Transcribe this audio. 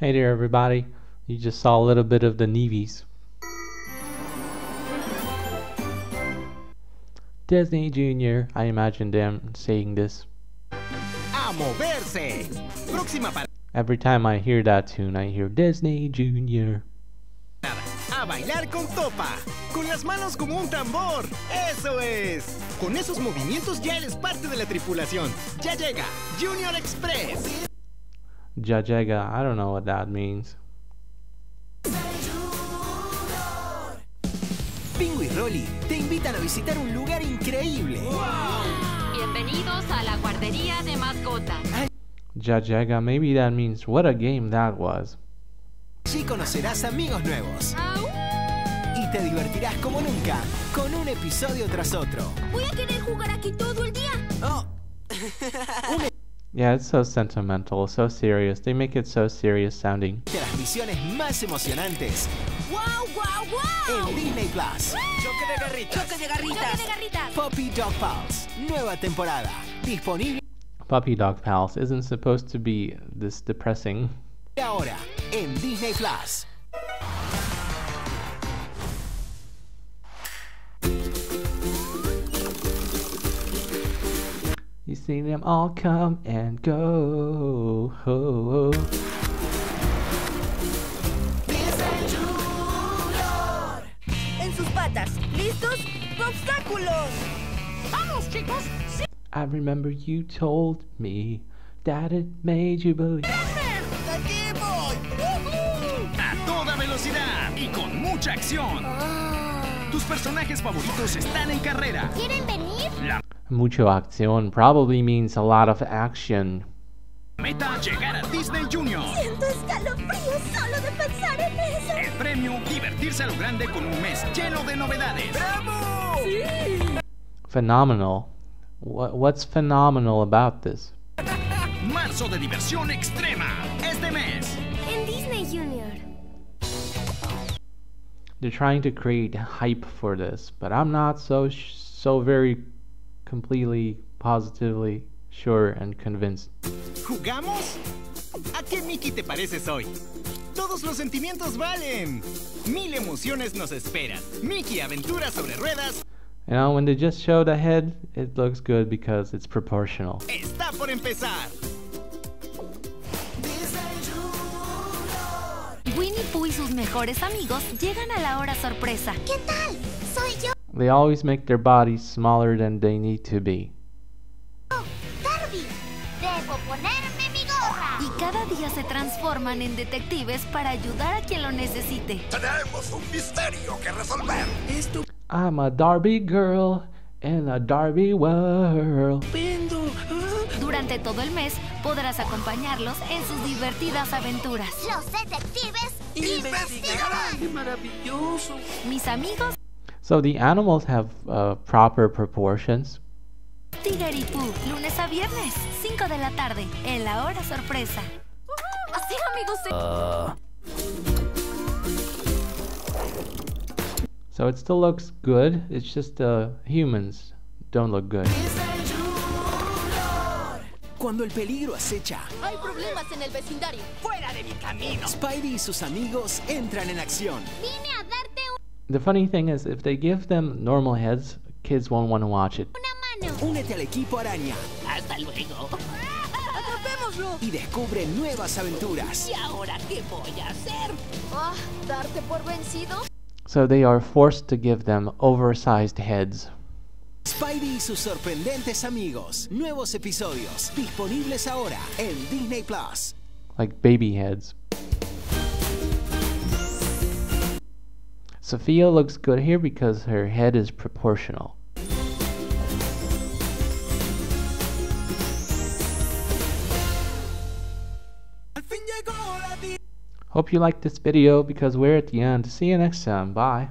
Hey there, everybody. You just saw a little bit of the Nevies. Disney Jr., I imagine them saying this. A moverse. Próxima parada. Every time I hear that tune, I hear Disney Jr. A bailar con topa. Con las manos como un tambor. Eso es. Con esos movimientos ya eres parte de la tripulación. Ya llega Junior Express. Jajega, I don't know what that means. Pingu y Rolly te invitan a visitar un lugar increíble. Bienvenidos a la guardería de mascotas. Jajega, maybe that means what a game that was. Allí conocerás amigos nuevos. Y te divertirás como nunca con un episodio tras otro. Voy a querer jugar aquí todo el día. Oh, Yeah, it's so sentimental, so serious. They make it so serious sounding. de las misiones más emocionantes ¡Wow, wow, wow! en Disney Plus. Choque de garritas. ¡Choque de garritas! ¡Choque de garritas! Poppy Dog Pals. Nueva temporada. Disponible Puppy Dog Pals isn't supposed to be this depressing. ahora en Disney Plus. You see them all come and go. Ho, ho. En sus patas. ¿Listos? ¡Obstáculos! ¡Vamos, chicos! I remember you told me that it made you believe. ¡Aquí voy! a toda velocidad y con mucha acción. Ah. Tus personajes favoritos están en carrera. ¿Quieren venir? La Mucho acción probably means a lot of action. meta llegar a Disney Junior. Siento escalofríos solo de pensar en eso. El premio divertirse a lo grande con un mes lleno de novedades. Phenomenal. What, what's phenomenal about this? Marzo de diversión extrema. Este mes. En Disney Junior. They're trying to create hype for this, but I'm not so sh- so very completely positively sure and convinced. ¿Jugamos? ¿A qué Mickey te pareces hoy? Todos los sentimientos valen. Mil emociones nos esperan. Mickey Aventura sobre ruedas You know, when they just show the head, it looks good because it's proportional. está por empezar. Winnie Pooh y sus mejores amigos llegan a la hora sorpresa. ¿Qué tal? Soy yo, They always make their bodies smaller than they need to be. Darby. Debo ponerme mi gorra. Y cada día se transforman en detectives para ayudar a quien lo necesite. Tenemos un misterio que resolver. I'm a Darby girl in a Darby world. Durante todo el mes podrás acompañarlos en sus divertidas aventuras. Los detectives Investigarán. Mis amigos, So the animals have uh, proper proportions. Tiger y Pooh, lunes a viernes, 5 de la tarde, en la hora sorpresa. Así amigos, So it still looks good. It's just uh, humans don't look good. Cuando el peligro acecha, Hay problemas en el vecindario. Spidey y sus amigos entran en acción. Vine a darte The funny thing is, if they give them normal heads, kids won't want to watch it. una mano. Únete al equipo araña ¡Atrapémoslo! y descubre nuevas aventuras. Ah, ¿Darte por vencido? So they are forced to give them oversized heads. Spidey y sus sorprendentes amigos. Nuevos episodios disponibles ahora en Disney Plus. like baby heads. Sophia looks good here because her head is proportional. Hope you liked this video because we're at the end. See you next time. Bye.